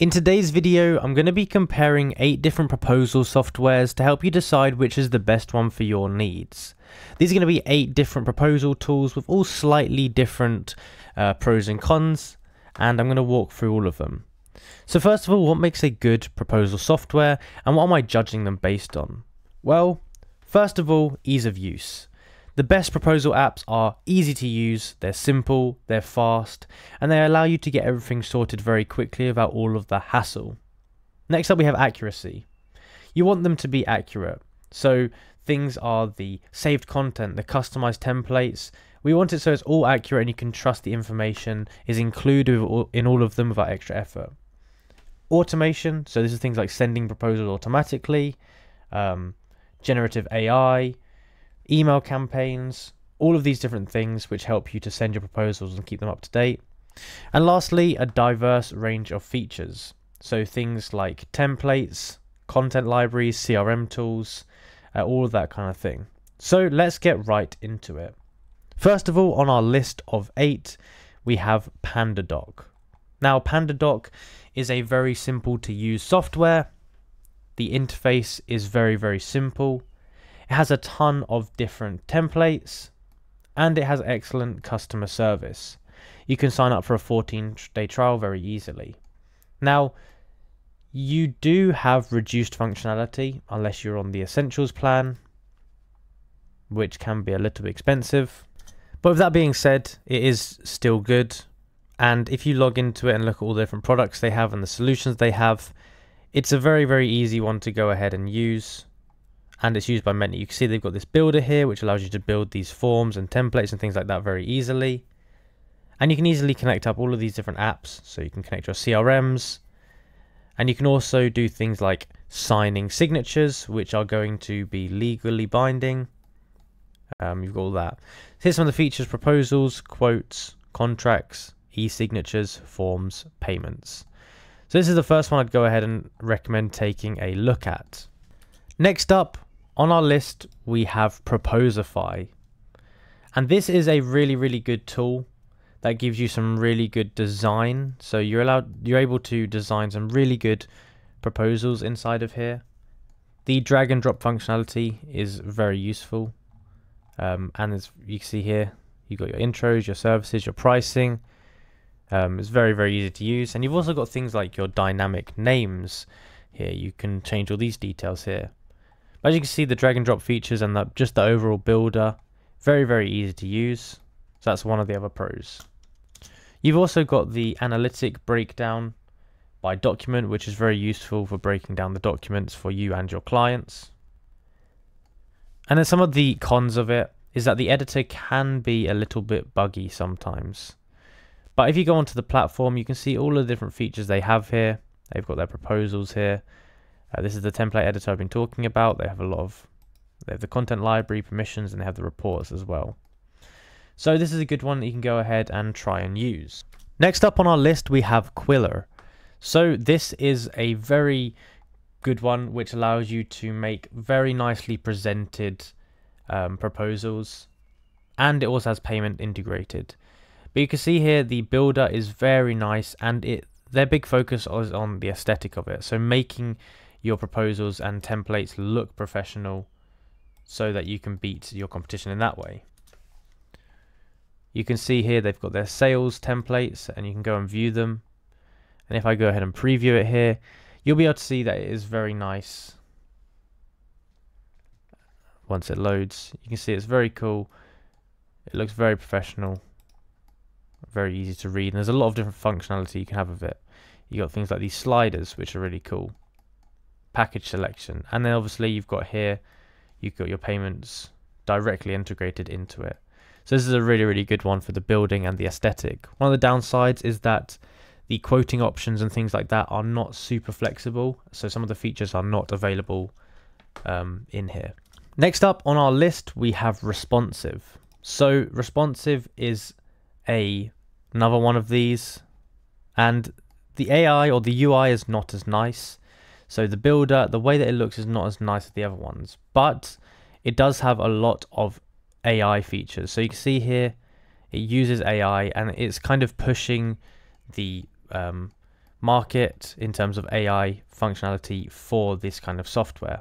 In today's video, I'm going to be comparing 8 different proposal softwares to help you decide which is the best one for your needs. These are going to be 8 different proposal tools with all slightly different uh, pros and cons, and I'm going to walk through all of them. So first of all, what makes a good proposal software, and what am I judging them based on? Well, first of all, ease of use. The best proposal apps are easy to use, they're simple, they're fast, and they allow you to get everything sorted very quickly without all of the hassle. Next up, we have accuracy. You want them to be accurate. So things are the saved content, the customized templates. We want it so it's all accurate and you can trust the information is included in all of them without extra effort. Automation, so this is things like sending proposals automatically, um, generative AI, email campaigns, all of these different things which help you to send your proposals and keep them up to date. And lastly, a diverse range of features. So things like templates, content libraries, CRM tools, uh, all of that kind of thing. So let's get right into it. First of all, on our list of eight, we have PandaDoc. Now, PandaDoc is a very simple to use software. The interface is very, very simple. It has a ton of different templates and it has excellent customer service. You can sign up for a 14 day trial very easily. Now, you do have reduced functionality unless you're on the Essentials plan, which can be a little bit expensive. But with that being said, it is still good. And if you log into it and look at all the different products they have and the solutions they have, it's a very, very easy one to go ahead and use and it's used by many. You can see they've got this builder here, which allows you to build these forms and templates and things like that very easily. And you can easily connect up all of these different apps. So you can connect your CRMs, and you can also do things like signing signatures, which are going to be legally binding. Um, you've got all that. Here's some of the features, proposals, quotes, contracts, e-signatures, forms, payments. So this is the first one I'd go ahead and recommend taking a look at. Next up, on our list, we have Proposify. And this is a really, really good tool that gives you some really good design. So you're allowed, you're able to design some really good proposals inside of here. The drag and drop functionality is very useful. Um, and as you can see here, you've got your intros, your services, your pricing. Um, it's very, very easy to use. And you've also got things like your dynamic names here. You can change all these details here. As you can see, the drag and drop features and the, just the overall builder, very, very easy to use. So that's one of the other pros. You've also got the analytic breakdown by document, which is very useful for breaking down the documents for you and your clients. And then some of the cons of it is that the editor can be a little bit buggy sometimes. But if you go onto the platform, you can see all the different features they have here. They've got their proposals here. Uh, this is the template editor I've been talking about. They have a lot of, they have the content library, permissions, and they have the reports as well. So this is a good one that you can go ahead and try and use. Next up on our list, we have Qwilr. So this is a very good one which allows you to make very nicely presented um, proposals and it also has payment integrated. But you can see here the builder is very nice and it their big focus is on the aesthetic of it. So making your proposals and templates look professional so that you can beat your competition in that way. You can see here they've got their sales templates and you can go and view them. And if I go ahead and preview it here, you'll be able to see that it is very nice. Once it loads, you can see it's very cool. It looks very professional, very easy to read. And there's a lot of different functionality you can have with it. You got things like these sliders, which are really cool package selection. And then obviously you've got here, you've got your payments directly integrated into it. So this is a really, really good one for the building and the aesthetic. One of the downsides is that the quoting options and things like that are not super flexible. So some of the features are not available um, in here. Next up on our list, we have responsive. So responsive is a another one of these and the AI or the UI is not as nice. So the builder, the way that it looks is not as nice as the other ones, but it does have a lot of AI features. So you can see here, it uses AI and it's kind of pushing the um, market in terms of AI functionality for this kind of software.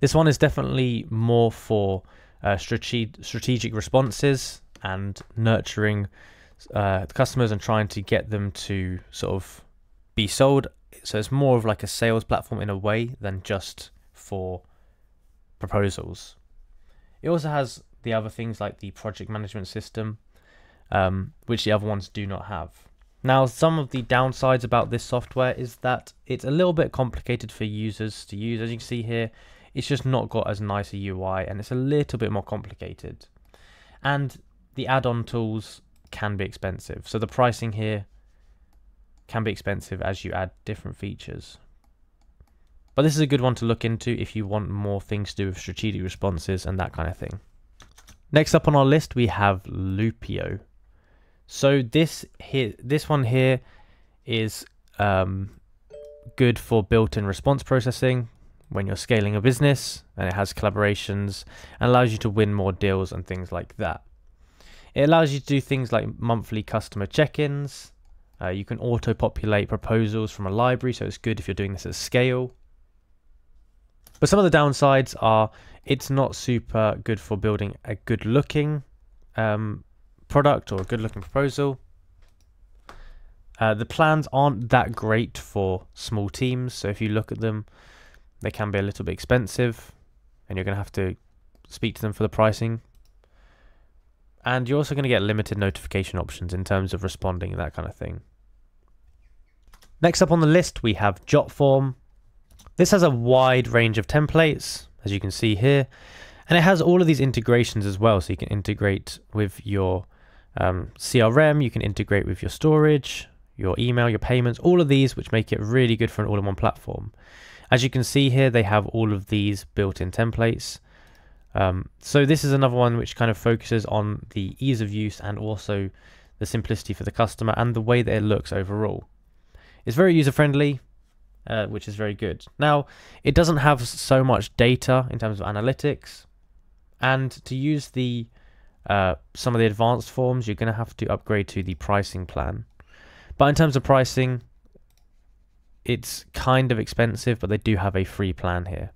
This one is definitely more for uh, strate- strategic responses and nurturing uh, customers and trying to get them to sort of be sold. So it's more of like a sales platform in a way than just for proposals. It also has the other things like the project management system, um, which the other ones do not have. Now, some of the downsides about this software is that it's a little bit complicated for users to use. As you can see here, it's just not got as nice a UI and it's a little bit more complicated. And the add-on tools can be expensive. So the pricing here can be expensive as you add different features. But this is a good one to look into if you want more things to do with strategic responses and that kind of thing. Next up on our list, we have Loopio. So this here, this one here is um, good for built-in response processing when you're scaling a business and it has collaborations and allows you to win more deals and things like that. It allows you to do things like monthly customer check-ins. Uh, you can auto-populate proposals from a library, so it's good if you're doing this at scale. But some of the downsides are it's not super good for building a good looking um, product or a good looking proposal. Uh, the plans aren't that great for small teams, so if you look at them, they can be a little bit expensive, and you're going to have to speak to them for the pricing. And you're also going to get limited notification options in terms of responding, that kind of thing. Next up on the list, we have Jotform. This has a wide range of templates, as you can see here, and it has all of these integrations as well. So you can integrate with your um, CRM, you can integrate with your storage, your email, your payments, all of these, which make it really good for an all-in-one platform. As you can see here, they have all of these built-in templates. Um, so this is another one which kind of focuses on the ease of use and also the simplicity for the customer and the way that it looks overall. It's very user friendly, uh, which is very good. Now, it doesn't have so much data in terms of analytics, and to use the uh, some of the advanced forms, you're going to have to upgrade to the pricing plan. But in terms of pricing, it's kind of expensive, but they do have a free plan here.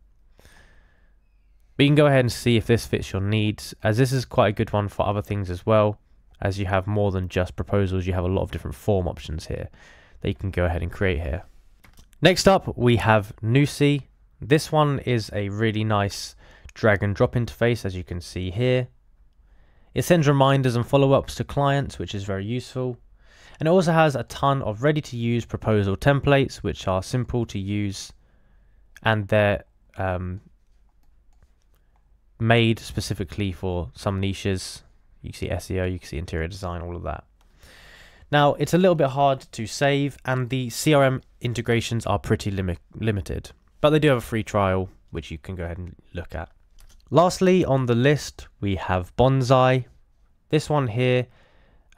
But you can go ahead and see if this fits your needs, as this is quite a good one for other things as well, as you have more than just proposals, you have a lot of different form options here that you can go ahead and create here. Next up, we have Nusii. This one is a really nice drag and drop interface, as you can see here. It sends reminders and follow-ups to clients, which is very useful. And it also has a ton of ready-to-use proposal templates, which are simple to use, and they're um, made specifically for some niches. You can see SEO, you can see interior design, all of that. Now, it's a little bit hard to save, and the CRM integrations are pretty lim limited, but they do have a free trial, which you can go ahead and look at. Lastly, on the list, we have Bonsai. This one here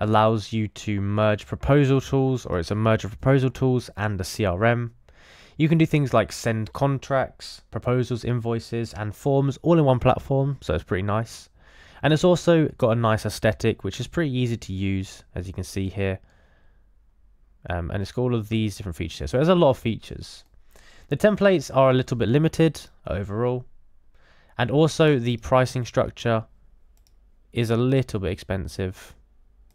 allows you to merge proposal tools, or it's a merge of proposal tools and the CRM. You can do things like send contracts, proposals, invoices, and forms all in one platform, so it's pretty nice. And it's also got a nice aesthetic, which is pretty easy to use, as you can see here. Um, and it's got all of these different features here. So there's a lot of features. The templates are a little bit limited overall. And also the pricing structure is a little bit expensive.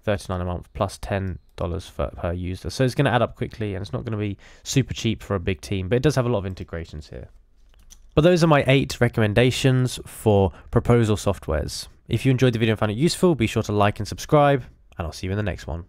39 a month plus $10 for, per user. So it's going to add up quickly and it's not going to be super cheap for a big team, but it does have a lot of integrations here. But those are my eight recommendations for proposal softwares. If you enjoyed the video and found it useful, be sure to like and subscribe, and I'll see you in the next one.